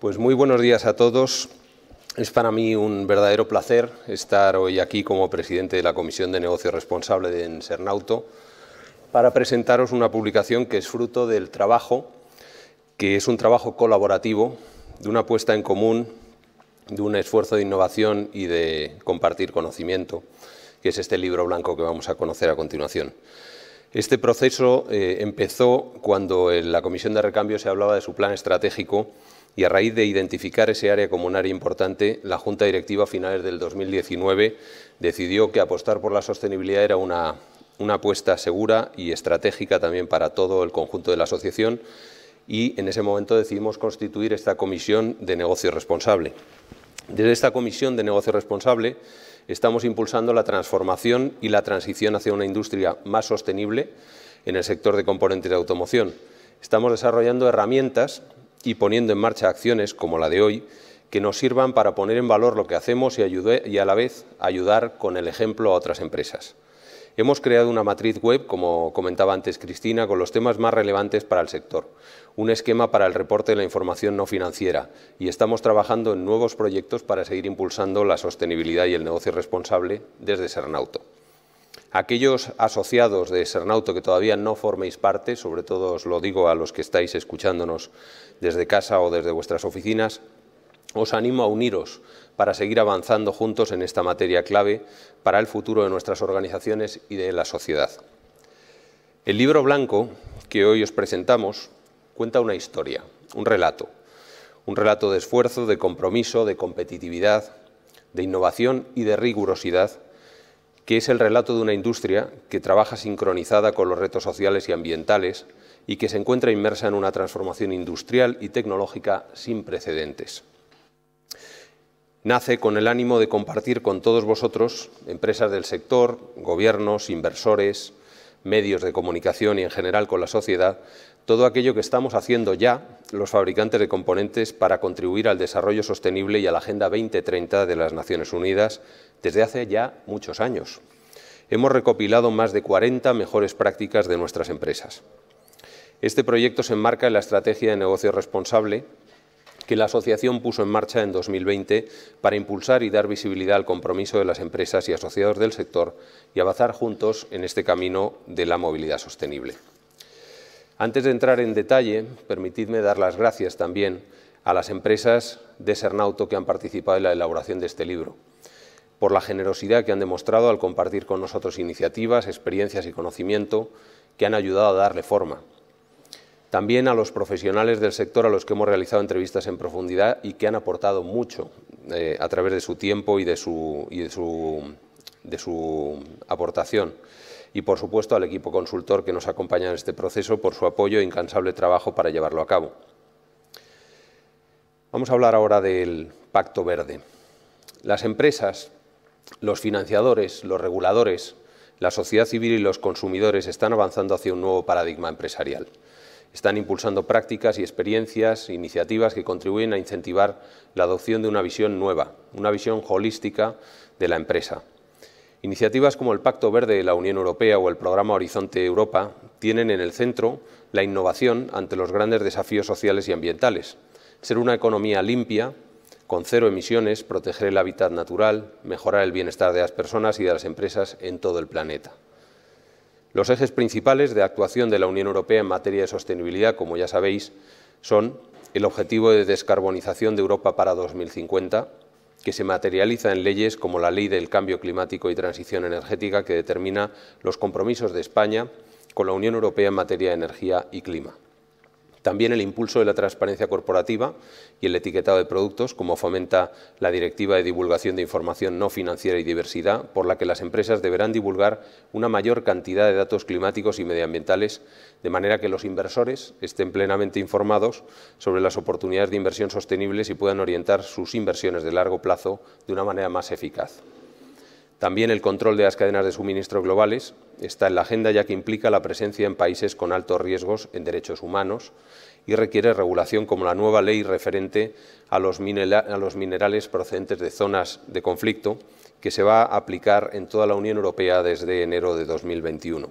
Pues muy buenos días a todos. Es para mí un verdadero placer estar hoy aquí como presidente de la Comisión de Negocio Responsable de Sernauto para presentaros una publicación que es fruto del trabajo, que es un trabajo colaborativo, de una puesta en común, de un esfuerzo de innovación y de compartir conocimiento, que es este libro blanco que vamos a conocer a continuación. Este proceso eh, empezó cuando en la Comisión de Recambio se hablaba de su plan estratégico y a raíz de identificar ese área como un área importante, la Junta Directiva a finales del 2019 decidió que apostar por la sostenibilidad era una, apuesta segura y estratégica también para todo el conjunto de la asociación y en ese momento decidimos constituir esta comisión de negocio responsable. Desde esta comisión de negocio responsable estamos impulsando la transformación y la transición hacia una industria más sostenible en el sector de componentes de automoción. Estamos desarrollando herramientas y poniendo en marcha acciones como la de hoy que nos sirvan para poner en valor lo que hacemos y, a la vez ayudar con el ejemplo a otras empresas. Hemos creado una matriz web, como comentaba antes Cristina, con los temas más relevantes para el sector, un esquema para el reporte de la información no financiera y estamos trabajando en nuevos proyectos para seguir impulsando la sostenibilidad y el negocio responsable desde Sernauto. Aquellos asociados de Sernauto que todavía no forméis parte, sobre todo os lo digo a los que estáis escuchándonos desde casa o desde vuestras oficinas, os animo a uniros para seguir avanzando juntos en esta materia clave para el futuro de nuestras organizaciones y de la sociedad. El libro blanco que hoy os presentamos cuenta una historia, un relato, un relato de esfuerzo, de compromiso, de competitividad, de innovación y de rigurosidad que es el relato de una industria que trabaja sincronizada con los retos sociales y ambientales y que se encuentra inmersa en una transformación industrial y tecnológica sin precedentes. Nace con el ánimo de compartir con todos vosotros, empresas del sector, gobiernos, inversores, medios de comunicación y en general con la sociedad, todo aquello que estamos haciendo ya los fabricantes de componentes para contribuir al desarrollo sostenible y a la Agenda 2030 de las Naciones Unidas desde hace ya muchos años. Hemos recopilado más de 40 mejores prácticas de nuestras empresas. Este proyecto se enmarca en la estrategia de negocio responsable que la asociación puso en marcha en 2020 para impulsar y dar visibilidad al compromiso de las empresas y asociados del sector y avanzar juntos en este camino de la movilidad sostenible. Antes de entrar en detalle, permitidme dar las gracias también a las empresas de Sernauto que han participado en la elaboración de este libro por la generosidad que han demostrado al compartir con nosotros iniciativas, experiencias y conocimiento que han ayudado a darle forma. También a los profesionales del sector a los que hemos realizado entrevistas en profundidad y que han aportado mucho eh, a través de su tiempo y, de su, de su aportación. Y, por supuesto, al equipo consultor que nos acompaña en este proceso por su apoyo e incansable trabajo para llevarlo a cabo. Vamos a hablar ahora del Pacto Verde. Las empresas los financiadores, los reguladores, la sociedad civil y los consumidores están avanzando hacia un nuevo paradigma empresarial. Están impulsando prácticas y experiencias, iniciativas que contribuyen a incentivar la adopción de una visión nueva, una visión holística de la empresa. Iniciativas como el Pacto Verde de la Unión Europea o el Programa Horizonte Europa tienen en el centro la innovación ante los grandes desafíos sociales y ambientales. Ser una economía limpia, con cero emisiones, proteger el hábitat natural, mejorar el bienestar de las personas y de las empresas en todo el planeta. Los ejes principales de actuación de la Unión Europea en materia de sostenibilidad, como ya sabéis, son el objetivo de descarbonización de Europa para 2050, que se materializa en leyes como la Ley del Cambio Climático y Transición Energética, que determina los compromisos de España con la Unión Europea en materia de energía y clima. También el impulso de la transparencia corporativa y el etiquetado de productos, como fomenta la Directiva de Divulgación de Información No Financiera y Diversidad, por la que las empresas deberán divulgar una mayor cantidad de datos climáticos y medioambientales, de manera que los inversores estén plenamente informados sobre las oportunidades de inversión sostenibles y puedan orientar sus inversiones de largo plazo de una manera más eficaz. También el control de las cadenas de suministro globales está en la agenda ya que implica la presencia en países con altos riesgos en derechos humanos y requiere regulación como la nueva ley referente a los, minerales procedentes de zonas de conflicto que se va a aplicar en toda la Unión Europea desde enero de 2021.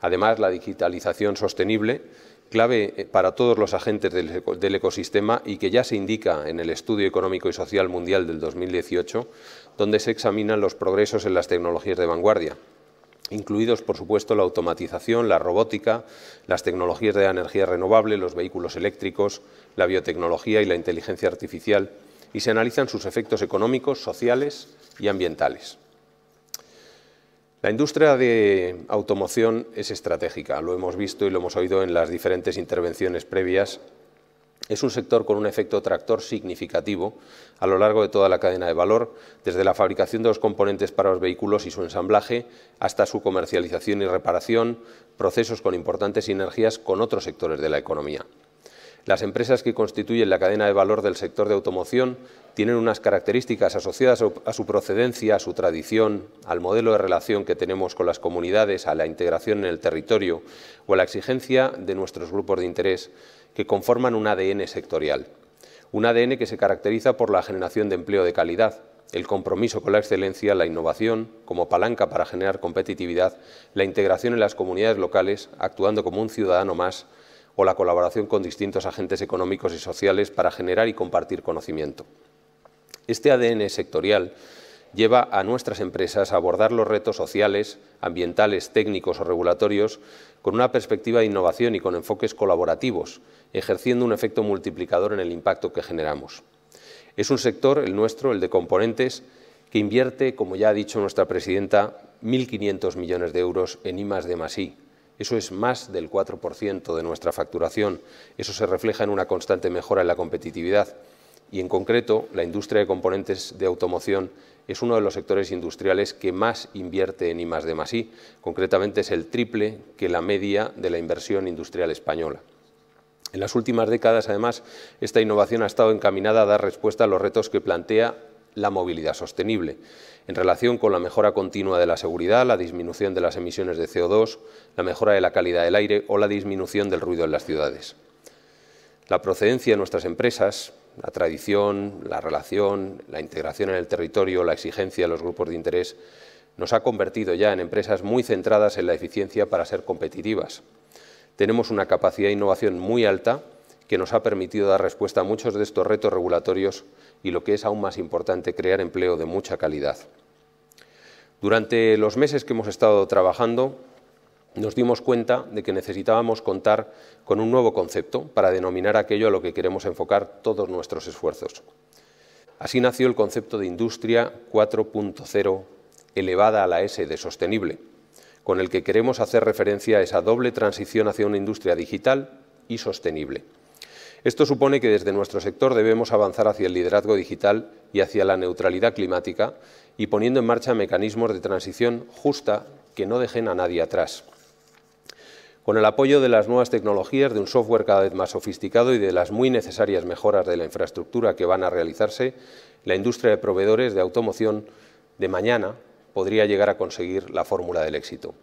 Además, la digitalización sostenible clave eh, para todos los agentes del, ecosistema y que ya se indica en el Estudio Económico y Social Mundial del 2018, donde se examinan los progresos en las tecnologías de vanguardia, incluidos, por supuesto, la automatización, la robótica, las tecnologías de energía renovable, los vehículos eléctricos, la biotecnología y la inteligencia artificial, y se analizan sus efectos económicos, sociales y ambientales. La industria de automoción es estratégica, lo hemos visto y lo hemos oído en las diferentes intervenciones previas. Es un sector con un efecto tractor significativo a lo largo de toda la cadena de valor, desde la fabricación de los componentes para los vehículos y su ensamblaje hasta su comercialización y reparación, procesos con importantes sinergias con otros sectores de la economía. Las empresas que constituyen la cadena de valor del sector de automoción tienen unas características asociadas a su procedencia, a su tradición, al modelo de relación que tenemos con las comunidades, a la integración en el territorio o a la exigencia de nuestros grupos de interés que conforman un ADN sectorial. Un ADN que se caracteriza por la generación de empleo de calidad, el compromiso con la excelencia, la innovación como palanca para generar competitividad, la integración en las comunidades locales, actuando como un ciudadano más, o la colaboración con distintos agentes económicos y sociales para generar y compartir conocimiento. Este ADN sectorial lleva a nuestras empresas a abordar los retos sociales, ambientales, técnicos o regulatorios con una perspectiva de innovación y con enfoques colaborativos, ejerciendo un efecto multiplicador en el impacto que generamos. Es un sector, el nuestro, el de componentes, que invierte, como ya ha dicho nuestra presidenta, 1.500 millones de euros en I de I, eso es más del 4% de nuestra facturación. Eso se refleja en una constante mejora en la competitividad. Y en concreto, la industria de componentes de automoción es uno de los sectores industriales que más invierte en I de I. Concretamente es el triple que la media de la inversión industrial española. En las últimas décadas, además, esta innovación ha estado encaminada a dar respuesta a los retos que plantea la movilidad sostenible, en relación con la mejora continua de la seguridad, la disminución de las emisiones de CO2, la mejora de la calidad del aire o la disminución del ruido en las ciudades. La procedencia de nuestras empresas, la tradición, la relación, la integración en el territorio, la exigencia de los grupos de interés, nos ha convertido ya en empresas muy centradas en la eficiencia para ser competitivas. Tenemos una capacidad de innovación muy alta que nos ha permitido dar respuesta a muchos de estos retos regulatorios y, lo que es aún más importante, crear empleo de mucha calidad. Durante los meses que hemos estado trabajando, nos dimos cuenta de que necesitábamos contar con un nuevo concepto para denominar aquello a lo que queremos enfocar todos nuestros esfuerzos. Así nació el concepto de Industria 4.0 elevada a la S de sostenible, con el que queremos hacer referencia a esa doble transición hacia una industria digital y sostenible. Esto supone que desde nuestro sector debemos avanzar hacia el liderazgo digital y hacia la neutralidad climática y poniendo en marcha mecanismos de transición justa que no dejen a nadie atrás. Con el apoyo de las nuevas tecnologías, de un software cada vez más sofisticado y de las muy necesarias mejoras de la infraestructura que van a realizarse, la industria de proveedores de automoción de mañana podría llegar a conseguir la fórmula del éxito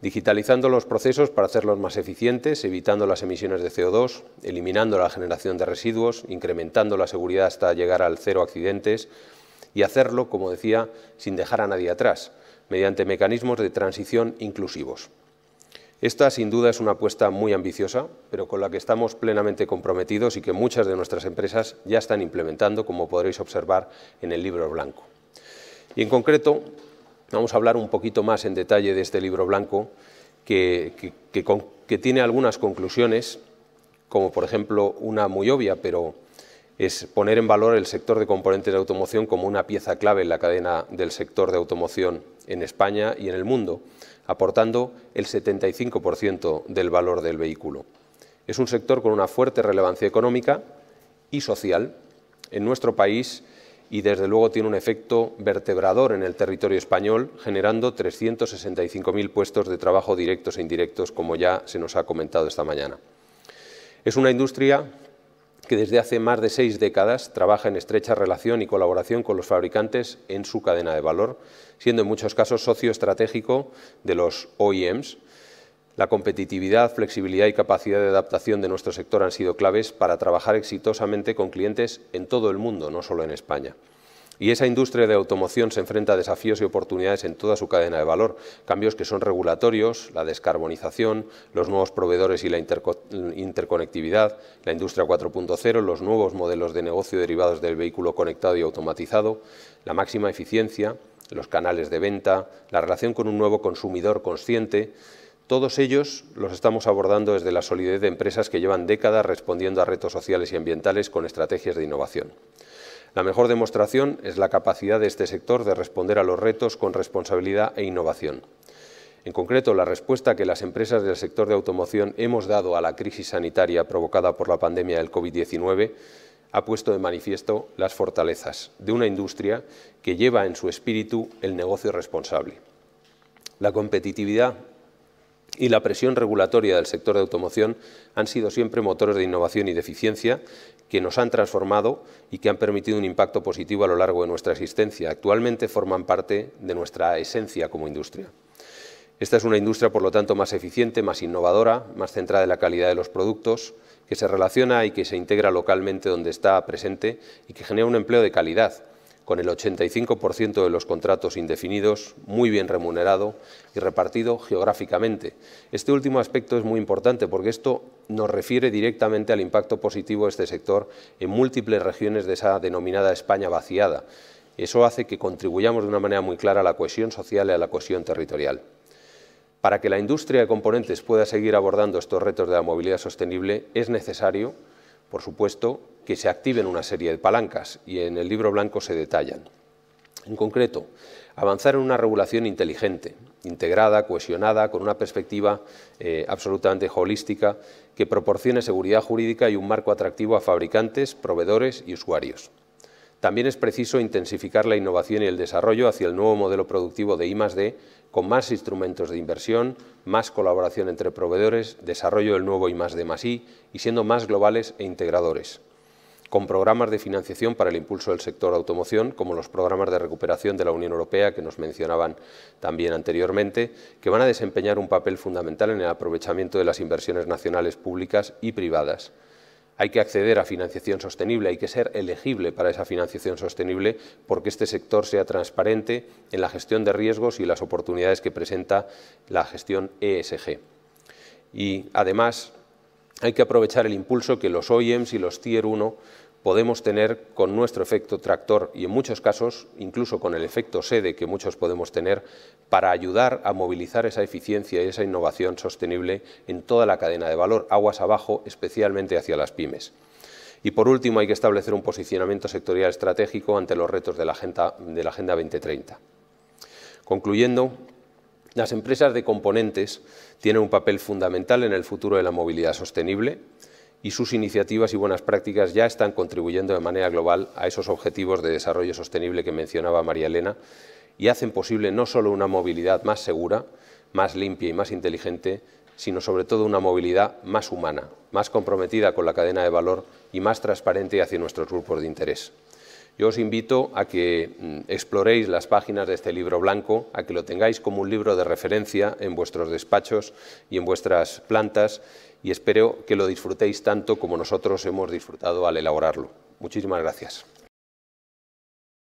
digitalizando los procesos para hacerlos más eficientes, evitando las emisiones de CO2, eliminando la generación de residuos, incrementando la seguridad hasta llegar al cero accidentes y hacerlo, como decía, sin dejar a nadie atrás, mediante mecanismos de transición inclusivos. Esta, sin duda, es una apuesta muy ambiciosa, pero con la que estamos plenamente comprometidos y que muchas de nuestras empresas ya están implementando, como podréis observar en el libro blanco. Y, en concreto, Vamos a hablar un poquito más en detalle de este libro blanco que, tiene algunas conclusiones, como por ejemplo una muy obvia, pero es poner en valor el sector de componentes de automoción como una pieza clave en la cadena del sector de automoción en España y en el mundo, aportando el 75% del valor del vehículo. Es un sector con una fuerte relevancia económica y social. En nuestro país y desde luego tiene un efecto vertebrador en el territorio español, generando 365.000 puestos de trabajo directos e indirectos, como ya se nos ha comentado esta mañana. Es una industria que desde hace más de seis décadas trabaja en estrecha relación y colaboración con los fabricantes en su cadena de valor, siendo en muchos casos socio estratégico de los OEMs, la competitividad, flexibilidad y capacidad de adaptación de nuestro sector han sido claves para trabajar exitosamente con clientes en todo el mundo, no solo en España. Y esa industria de automoción se enfrenta a desafíos y oportunidades en toda su cadena de valor, cambios que son regulatorios, la descarbonización, los nuevos proveedores y la interconectividad, la industria 4.0, los nuevos modelos de negocio derivados del vehículo conectado y automatizado, la máxima eficiencia, los canales de venta, la relación con un nuevo consumidor consciente, todos ellos los estamos abordando desde la solidez de empresas que llevan décadas respondiendo a retos sociales y ambientales con estrategias de innovación. La mejor demostración es la capacidad de este sector de responder a los retos con responsabilidad e innovación. En concreto, la respuesta que las empresas del sector de automoción hemos dado a la crisis sanitaria provocada por la pandemia del COVID-19 ha puesto de manifiesto las fortalezas de una industria que lleva en su espíritu el negocio responsable. La competitividad y la presión regulatoria del sector de automoción han sido siempre motores de innovación y de eficiencia que nos han transformado y que han permitido un impacto positivo a lo largo de nuestra existencia. Actualmente forman parte de nuestra esencia como industria. Esta es una industria, por lo tanto, más eficiente, más innovadora, más centrada en la calidad de los productos, que se relaciona y que se integra localmente donde está presente y que genera un empleo de calidad, con el 85% de los contratos indefinidos, muy bien remunerado y repartido geográficamente. Este último aspecto es muy importante porque esto nos refiere directamente al impacto positivo de este sector en múltiples regiones de esa denominada España vaciada. Eso hace que contribuyamos de una manera muy clara a la cohesión social y a la cohesión territorial. Para que la industria de componentes pueda seguir abordando estos retos de la movilidad sostenible es necesario, por supuesto, que se activen una serie de palancas y en el libro blanco se detallan. En concreto, avanzar en una regulación inteligente, integrada, cohesionada, con una perspectiva eh, absolutamente holística que proporcione seguridad jurídica y un marco atractivo a fabricantes, proveedores y usuarios. También es preciso intensificar la innovación y el desarrollo hacia el nuevo modelo productivo de I+D con más instrumentos de inversión, más colaboración entre proveedores, desarrollo del nuevo I+D+I y siendo más globales e integradores con programas de financiación para el impulso del sector automoción, como los programas de recuperación de la Unión Europea, que nos mencionaban también anteriormente, que van a desempeñar un papel fundamental en el aprovechamiento de las inversiones nacionales públicas y privadas. Hay que acceder a financiación sostenible, hay que ser elegible para esa financiación sostenible porque este sector sea transparente en la gestión de riesgos y las oportunidades que presenta la gestión ESG. Y además hay que aprovechar el impulso que los OEMs y los Tier 1 podemos tener con nuestro efecto tractor y en muchos casos incluso con el efecto sede que muchos podemos tener para ayudar a movilizar esa eficiencia y esa innovación sostenible en toda la cadena de valor, aguas abajo, especialmente hacia las pymes. Y por último hay que establecer un posicionamiento sectorial estratégico ante los retos de la Agenda, de la agenda 2030. Concluyendo, las empresas de componentes tienen un papel fundamental en el futuro de la movilidad sostenible y sus iniciativas y buenas prácticas ya están contribuyendo de manera global a esos objetivos de desarrollo sostenible que mencionaba María Elena y hacen posible no solo una movilidad más segura, más limpia y más inteligente, sino sobre todo una movilidad más humana, más comprometida con la cadena de valor y más transparente hacia nuestros grupos de interés. Yo os invito a que mm, exploréis las páginas de este libro blanco, a que lo tengáis como un libro de referencia en vuestros despachos y en vuestras plantas y espero que lo disfrutéis tanto como nosotros hemos disfrutado al elaborarlo. Muchísimas gracias.